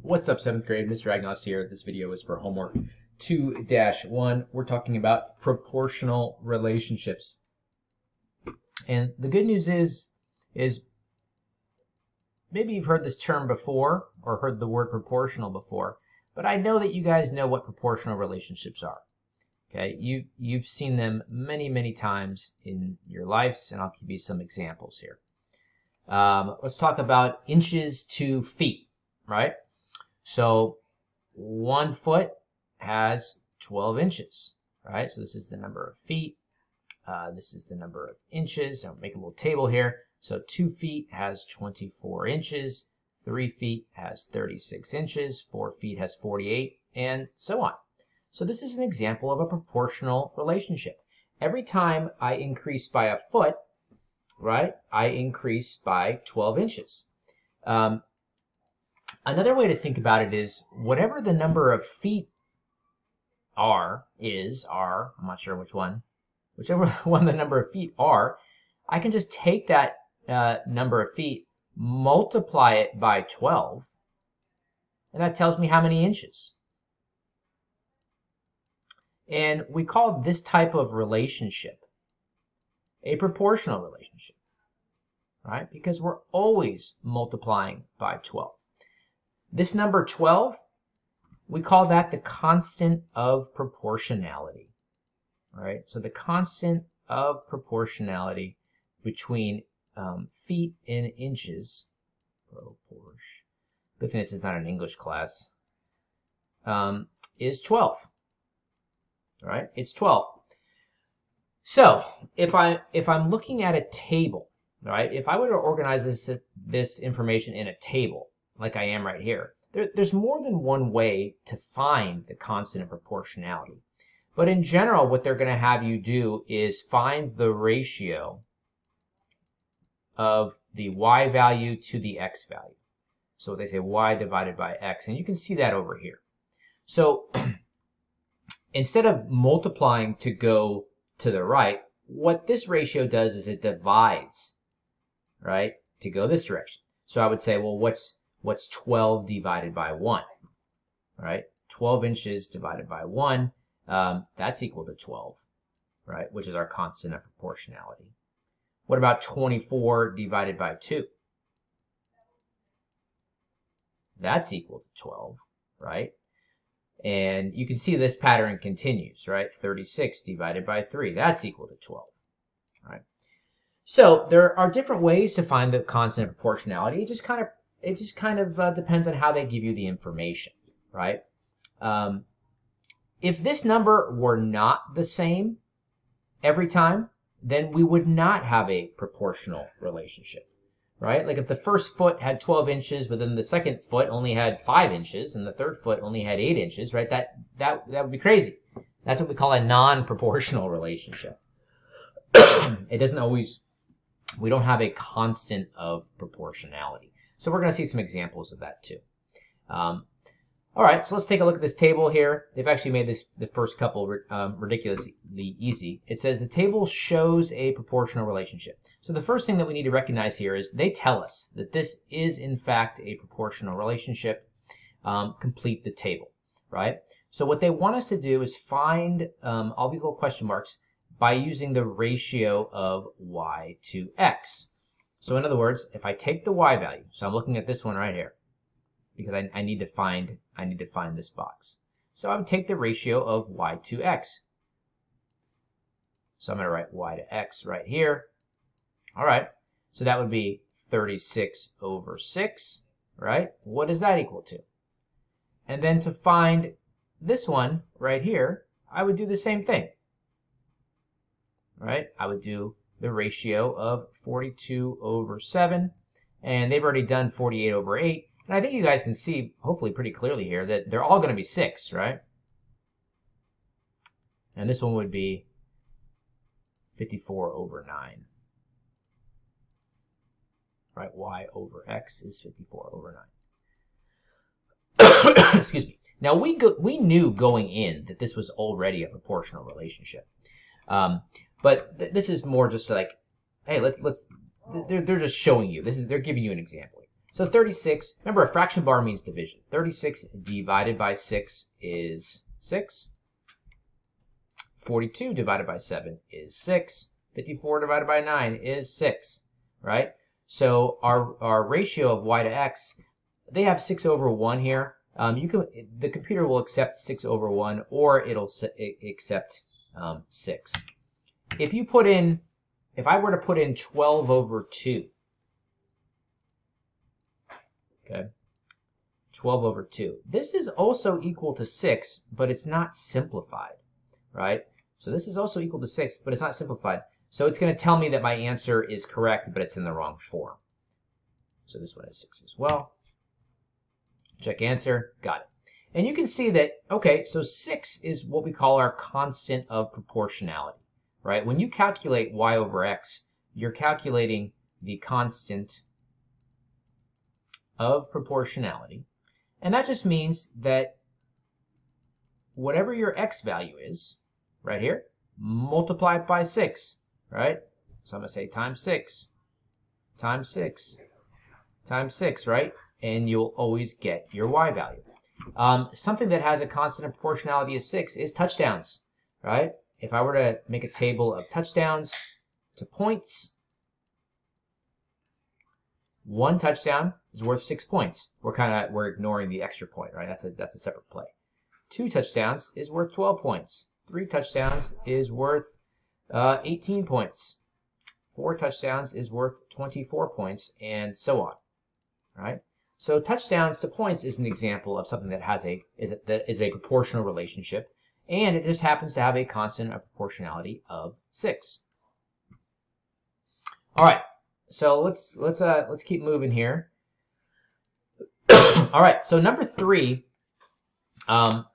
What's up, 7th grade? Mr. Agnost here. This video is for homework 2-1. We're talking about proportional relationships. And the good news is, is maybe you've heard this term before or heard the word proportional before, but I know that you guys know what proportional relationships are. Okay, you, you've seen them many, many times in your lives, and I'll give you some examples here. Um, let's talk about inches to feet, right? So one foot has 12 inches, right? So this is the number of feet. Uh, this is the number of inches. I'll make a little table here. So two feet has 24 inches. Three feet has 36 inches. Four feet has 48, and so on. So this is an example of a proportional relationship. Every time I increase by a foot, right, I increase by 12 inches. Um, another way to think about it is whatever the number of feet are, is, are, I'm not sure which one, whichever one the number of feet are, I can just take that uh, number of feet, multiply it by 12, and that tells me how many inches. And we call this type of relationship a proportional relationship, right? Because we're always multiplying by 12. This number 12, we call that the constant of proportionality, All right, So the constant of proportionality between um, feet and inches, proportion, good thing this is not an English class, um, is 12 All right, It's 12. So if I if I'm looking at a table, all right, If I were to organize this this information in a table, like I am right here, there, there's more than one way to find the constant of proportionality. But in general, what they're going to have you do is find the ratio of the y value to the x value. So they say y divided by x, and you can see that over here. So instead of multiplying to go to the right, what this ratio does is it divides, right, to go this direction. So I would say, well, what's what's 12 divided by 1, right? 12 inches divided by 1, um, that's equal to 12, right, which is our constant of proportionality. What about 24 divided by 2? That's equal to 12, right? And you can see this pattern continues, right? 36 divided by 3, that's equal to 12, right? So there are different ways to find the constant of proportionality. It just kind of it just kind of uh, depends on how they give you the information, right? Um, if this number were not the same every time, then we would not have a proportional relationship right? Like if the first foot had 12 inches, but then the second foot only had five inches, and the third foot only had eight inches, right? That that that would be crazy. That's what we call a non-proportional relationship. it doesn't always. We don't have a constant of proportionality. So we're going to see some examples of that too. Um, all right, so let's take a look at this table here. They've actually made this the first couple um, ridiculously easy. It says the table shows a proportional relationship. So the first thing that we need to recognize here is they tell us that this is in fact a proportional relationship. Um, complete the table, right? So what they want us to do is find um, all these little question marks by using the ratio of y to x. So in other words, if I take the y value, so I'm looking at this one right here, because I, I need to find I need to find this box. So I would take the ratio of y to x. So I'm going to write y to x right here. All right, so that would be 36 over 6, right? What does that equal to? And then to find this one right here, I would do the same thing, right? I would do the ratio of 42 over 7, and they've already done 48 over 8, and I think you guys can see, hopefully pretty clearly here, that they're all going to be 6, right? And this one would be 54 over 9. Right, y over x is 54 over 9. Excuse me. Now, we, go, we knew going in that this was already a proportional relationship. Um, but th- this is more just like, hey, let's, let's they're, they're just showing you. This is They're giving you an example. So 36, remember a fraction bar means division. 36 divided by 6 is 6. 42 divided by 7 is 6. 54 divided by 9 is 6, right? So our, our ratio of y to x, they have 6 over 1 here. Um, you can The computer will accept 6 over 1 or it'll accept um, 6. If you put in, if I were to put in 12 over 2, okay, 12 over 2. This is also equal to 6, but it's not simplified, right? So this is also equal to 6, but it's not simplified. So it's going to tell me that my answer is correct, but it's in the wrong form. So this one is 6 as well. Check answer. Got it. And you can see that, okay, so 6 is what we call our constant of proportionality, right? When you calculate y over x, you're calculating the constant of proportionality. And that just means that whatever your x value is, right here, multiply it by 6 right? So I'm going to say times 6, times 6, times 6, right? And you'll always get your y value. Um, something that has a constant of proportionality of 6 is touchdowns, right? If I were to make a table of touchdowns to points, one touchdown is worth six points. We're kind of we're ignoring the extra point, right? That's a that's a separate play. Two touchdowns is worth 12 points. Three touchdowns is worth uh, 18 points. Four touchdowns is worth 24 points, and so on. Right? So touchdowns to points is an example of something that has a is a, that is a proportional relationship, and it just happens to have a constant of proportionality of six. All right, so let's let's uh let's keep moving here. All right, so number three, um,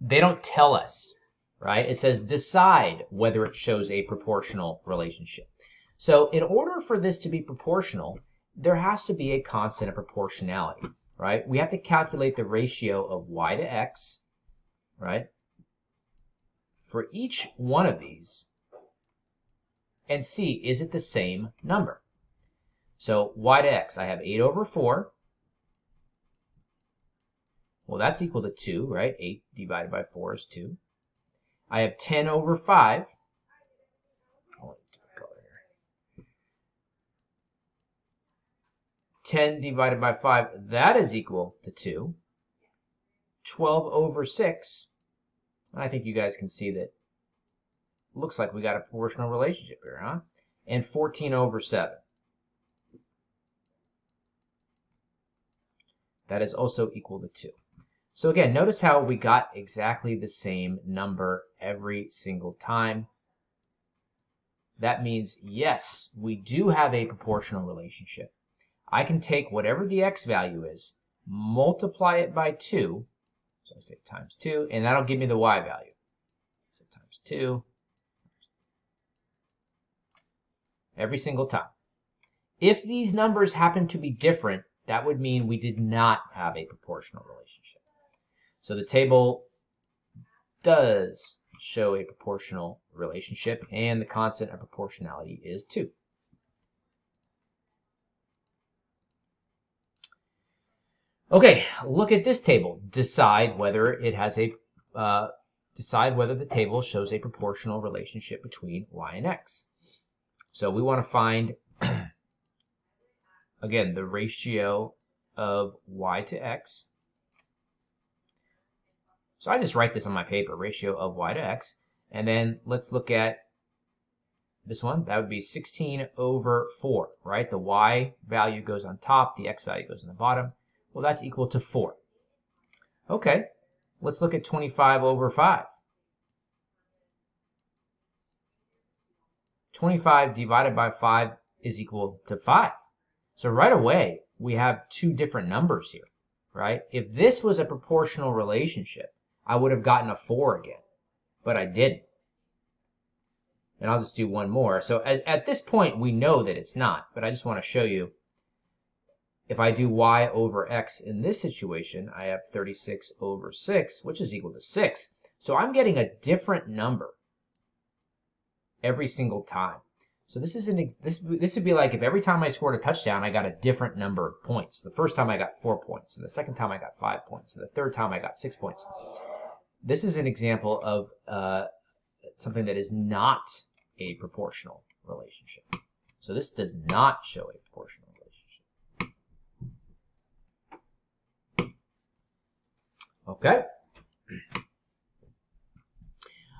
they don't tell us right? It says decide whether it shows a proportional relationship. So in order for this to be proportional, there has to be a constant of proportionality, right? We have to calculate the ratio of y to x, right? For each one of these and see, is it the same number? So y to x, I have 8 over 4. Well, that's equal to 2, right? 8 divided by 4 is 2. I have 10 over 5. 10 divided by 5, that is equal to 2. 12 over 6, I think you guys can see that looks like we got a proportional relationship here, huh? And 14 over 7. That is also equal to 2. So again, notice how we got exactly the same number every single time. That means, yes, we do have a proportional relationship. I can take whatever the x value is, multiply it by 2, so I say times 2, and that'll give me the y value. So times 2, every single time. If these numbers happen to be different, that would mean we did not have a proportional relationship. So the table does show a proportional relationship, and the constant of proportionality is 2. Okay, look at this table. Decide whether it has a uh, decide whether the table shows a proportional relationship between y and x. So we want to find again the ratio of y to x so I just write this on my paper, ratio of y to x. And then let's look at this one. That would be 16 over 4, right? The y value goes on top, the x value goes on the bottom. Well, that's equal to 4. Okay, let's look at 25 over 5. 25 divided by 5 is equal to 5. So right away, we have two different numbers here, right? If this was a proportional relationship, I would have gotten a 4 again, but I didn't. And I'll just do one more. So at, at this point, we know that it's not, but I just want to show you. If I do y over x in this situation, I have 36 over 6, which is equal to 6. So I'm getting a different number every single time. So this is an this this would be like if every time I scored a touchdown, I got a different number of points. The first time I got four points, and the second time I got five points, and the third time I got six points. This is an example of uh, something that is not a proportional relationship. So this does not show a proportional relationship. Okay.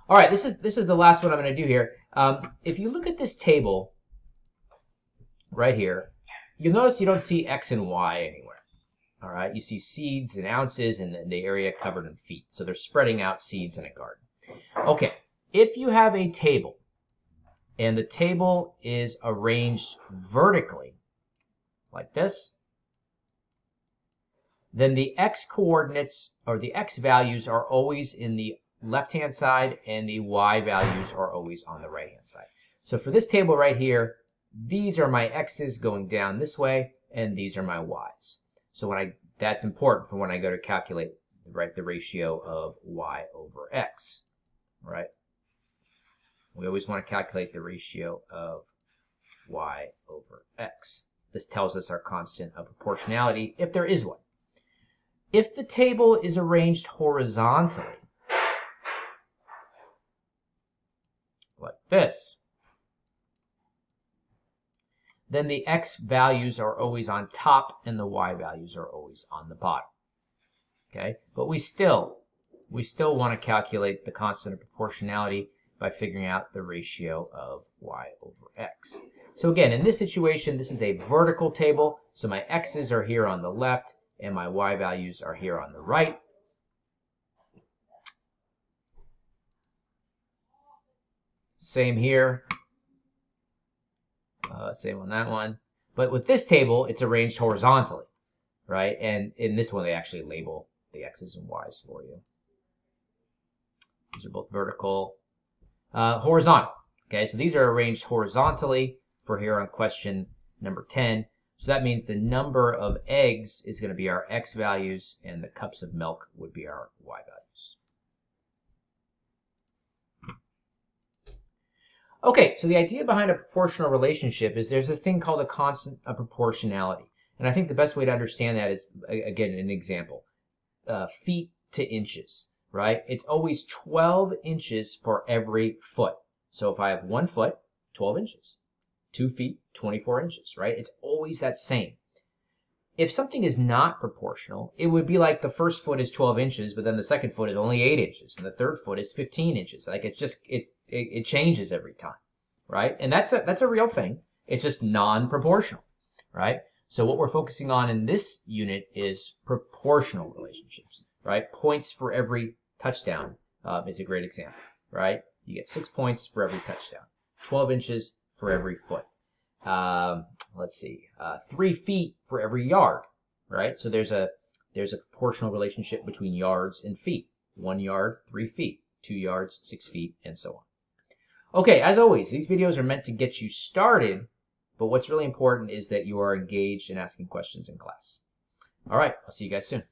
All right, this is this is the last one I'm going to do here. Um, if you look at this table right here, you'll notice you don't see X and Y anywhere. All right, you see seeds and ounces and the area covered in feet. So they're spreading out seeds in a garden. Okay, if you have a table and the table is arranged vertically like this, then the x coordinates or the x values are always in the left hand side and the y values are always on the right hand side. So for this table right here, these are my x's going down this way and these are my y's. So when I that's important for when I go to calculate right the ratio of y over x, right? We always want to calculate the ratio of y over x. This tells us our constant of proportionality if there is one. If the table is arranged horizontally, like this, then the x values are always on top and the y values are always on the bottom. Okay, but we still we still want to calculate the constant of proportionality by figuring out the ratio of y over x. So again, in this situation, this is a vertical table. So my x's are here on the left and my y values are here on the right. Same here. Uh, same on that one. But with this table, it's arranged horizontally, right? And in this one, they actually label the x's and y's for you. These are both vertical uh, horizontal. Okay, so these are arranged horizontally for here on question number 10. So that means the number of eggs is going to be our x values and the cups of milk would be our y values. Okay, so the idea behind a proportional relationship is there's this thing called a constant of proportionality. And I think the best way to understand that is, again, an example. Uh, feet to inches right? It's always 12 inches for every foot. So if I have one foot, 12 inches. Two feet, 24 inches, right? It's always that same. If something is not proportional, it would be like the first foot is 12 inches, but then the second foot is only 8 inches, and the third foot is 15 inches. Like it's just, it, it, it changes every time, right? And that's a, that's a real thing. It's just non-proportional, right? So what we're focusing on in this unit is proportional relationships, right? Points for every touchdown um, is a great example, right? You get six points for every touchdown, 12 inches for every foot. Um, let's see, uh, three feet for every yard, right? So there's a there's a proportional relationship between yards and feet. One yard, three feet. Two yards, six feet, and so on. Okay, as always, these videos are meant to get you started, but what's really important is that you are engaged in asking questions in class. All right, I'll see you guys soon.